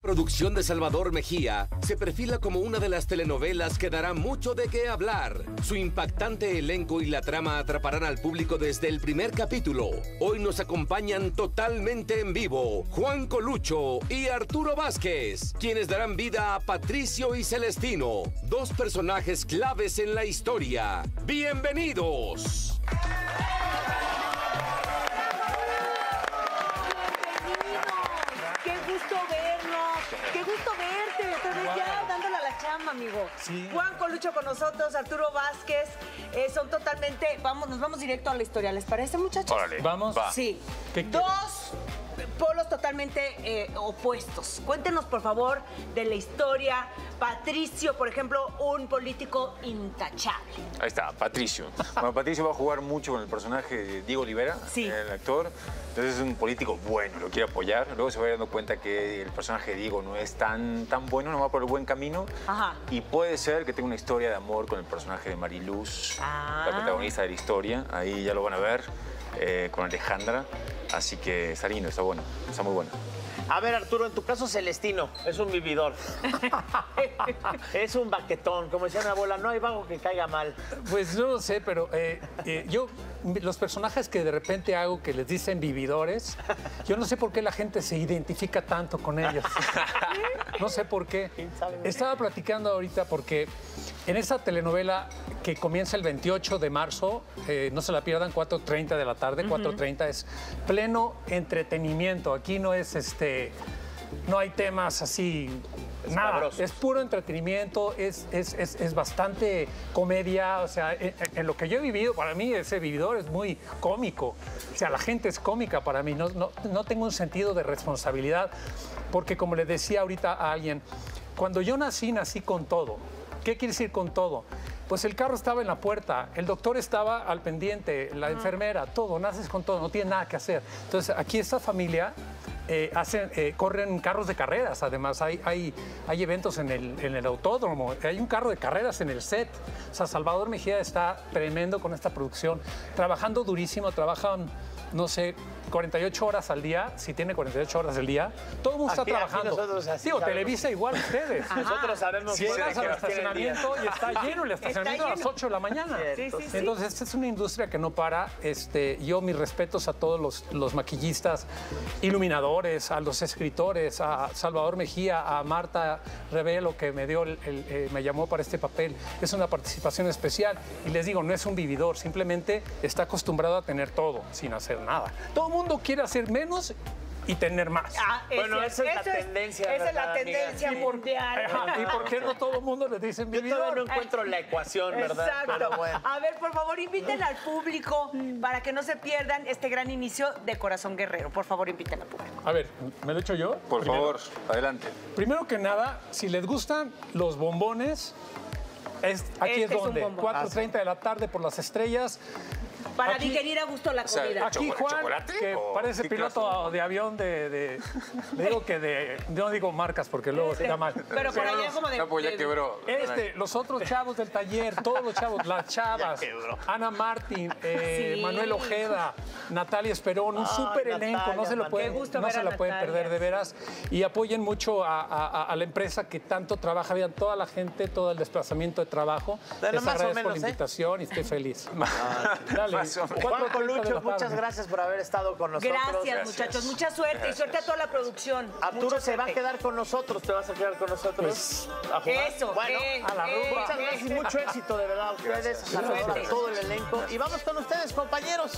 Producción de Salvador Mejía se perfila como una de las telenovelas que dará mucho de qué hablar. Su impactante elenco y la trama atraparán al público desde el primer capítulo. Hoy nos acompañan totalmente en vivo Juan Colucho y Arturo Vázquez, quienes darán vida a Patricio y Celestino, dos personajes claves en la historia. ¡Bienvenidos! ¡Qué amigo. Juan Colucho con nosotros, Arturo Vázquez. eh, son totalmente. Vamos, nos vamos directo a la historia. ¿Les parece, muchachos? Órale. Vamos. Va. Sí. ¿Qué quieren? Polos totalmente eh, opuestos. Cuéntenos, por favor, de la historia. Patricio, por ejemplo, un político intachable. Ahí está, Patricio. Bueno, Patricio va a jugar mucho con el personaje de Diego Olivera, Sí. el actor. Entonces es un político bueno, lo quiere apoyar. Luego se va dando cuenta que el personaje de Diego no es tan, tan bueno, no va por el buen camino. Ajá. Y puede ser que tenga una historia de amor con el personaje de Mariluz, Ah. la protagonista de la historia. Ahí ya lo van a ver eh, con Alejandra. Así que está lindo, está bueno, está muy bueno. A ver, Arturo, en tu caso, Celestino es un vividor. es un baquetón. Como decía mi abuela, no hay vago que caiga mal. Pues no lo sé, pero eh, eh, yo, los personajes que de repente hago que les dicen vividores, yo no sé por qué la gente se identifica tanto con ellos. No sé por qué. Estaba platicando ahorita porque en esa telenovela que comienza el 28 de marzo, eh, no se la pierdan, 4.30 de la tarde, 4.30 es pleno entretenimiento. Aquí no es este, no hay temas así, nada. Es puro entretenimiento, es, es, es- es bastante comedia. O sea, en, en lo que yo he vivido, para mí ese vividor es muy cómico. O sea, la gente es cómica para mí. No, no, no tengo un sentido de responsabilidad, porque como le decía ahorita a alguien, cuando yo nací, nací con todo. ¿Qué quiere decir con todo? Pues el carro estaba en la puerta, el doctor estaba al pendiente, la enfermera, todo, naces con todo, no tienes nada que hacer. Entonces, aquí esta familia eh, hacen, eh, corren carros de carreras, además hay, hay, hay eventos en el, en el autódromo, hay un carro de carreras en el set. O sea, Salvador Mejía está tremendo con esta producción, trabajando durísimo, trabajan, no sé, 48 horas al día, si tiene 48 horas al día, todo el mundo está Aquí- aquí trabajando. nosotros así Digo, sabemos. Televisa igual ustedes. Nosotros sabemos Si que llegas al estacionamiento y está lleno el estacionamiento a las lleno. 8 de la mañana. Sí, sí, sí. Entonces, esta es una industria que no para. Este, yo mis respetos a todos los, los maquillistas, iluminadores, a los escritores, a Salvador Mejía, a Marta Revelo, que me, dio el- el- eh, me llamó para este papel. Es una participación especial. Y les digo, no es un vividor, simplemente está acostumbrado a tener todo sin hacer nada. Todo el mundo quiere hacer menos y tener más. Ah, Bueno, esa es la tendencia, Esa es la tendencia mundial. ¿Y por qué no todo el mundo le dicen Yo todavía no encuentro la ecuación, ¿verdad? Exacto. Pero bueno. A ver, por favor, inviten al público para que no se pierdan este gran inicio de Corazón Guerrero. Por favor, inviten al público. A ver, ¿me lo he hecho yo? Por Primero. favor, adelante. Primero que nada, si les gustan los bombones, es, aquí Este es donde, bombón. 4.30 de la tarde por las estrellas. Para Aquí- digerir a gusto la sea, comida. Aquí ¿Chocolate- Juan, que parece piloto clase? de avión de, de- le digo que de, no digo marcas porque luego se mal. Pero por allá como de... No, pues ya quebró. Este, los otros chavos del taller, todos los chavos, las chavas. Ana Martín, eh, Sí. Manuel Ojeda, Natalia Esperón, un Ay, súper elenco, no se lo pueden, no se la pueden perder de veras y apoyen mucho a, a- a la empresa que tanto trabaja, vean toda la gente, todo el desplazamiento de trabajo. Les agradezco menos, la ¿eh? invitación y estoy feliz. Dale. Más o menos. Juan 4:30 de Colucho, muchas gracias por haber estado con nosotros. Gracias, Gracias. muchachos. Mucha suerte y suerte a toda la producción. Arturo se va a quedar con nosotros, te vas a quedar con nosotros. Pues, a jugar. Eso, bueno, eh, a la eh, rumba. Muchas gracias y mucho éxito de verdad a ustedes, a todo el elenco. Y vamos con ustedes, compañeros.